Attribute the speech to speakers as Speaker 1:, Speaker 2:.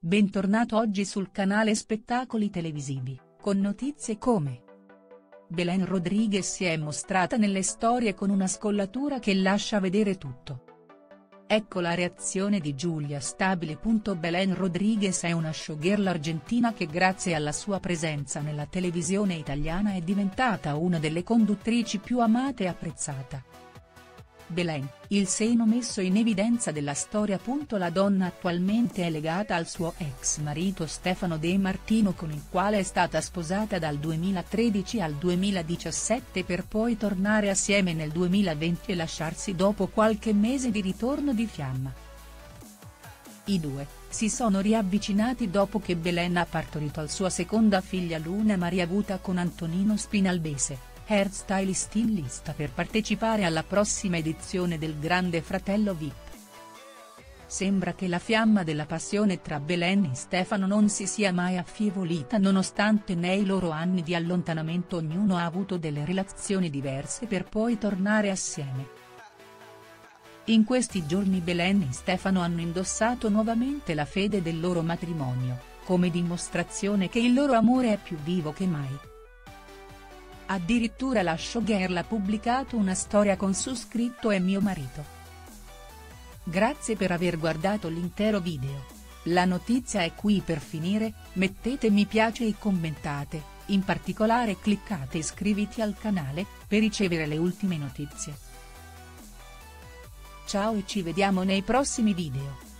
Speaker 1: Bentornato oggi sul canale Spettacoli Televisivi, con notizie come Belen Rodriguez si è mostrata nelle storie con una scollatura che lascia vedere tutto. Ecco la reazione di Giulia Stabile. Belen Rodriguez è una showgirl argentina che grazie alla sua presenza nella televisione italiana è diventata una delle conduttrici più amate e apprezzata. Belen, il seno messo in evidenza della storia. La donna attualmente è legata al suo ex marito Stefano De Martino con il quale è stata sposata dal 2013 al 2017 per poi tornare assieme nel 2020 e lasciarsi dopo qualche mese di ritorno di fiamma. I due, si sono riavvicinati dopo che Belen ha partorito al sua seconda figlia Luna Maria avuta con Antonino Spinalbese hairstylist in lista per partecipare alla prossima edizione del Grande Fratello Vip. Sembra che la fiamma della passione tra Belen e Stefano non si sia mai affievolita nonostante nei loro anni di allontanamento ognuno ha avuto delle relazioni diverse per poi tornare assieme. In questi giorni Belen e Stefano hanno indossato nuovamente la fede del loro matrimonio, come dimostrazione che il loro amore è più vivo che mai. Addirittura la showgirl ha pubblicato una storia con su scritto è mio marito. Grazie per aver guardato l'intero video. La notizia è qui per finire, mettete mi piace e commentate, in particolare cliccate iscriviti al canale, per ricevere le ultime notizie. Ciao e ci vediamo nei prossimi video.